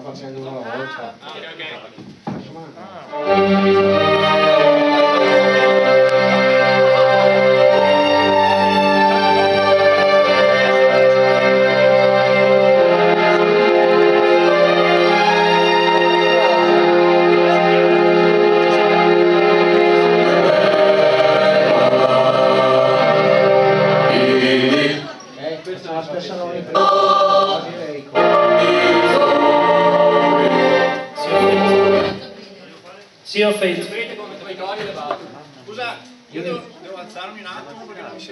facendo una volta. Ah, ok, ok. Ripresa, Sì, ho basi. Scusa, io devo, devo alzarmi un attimo perché non mi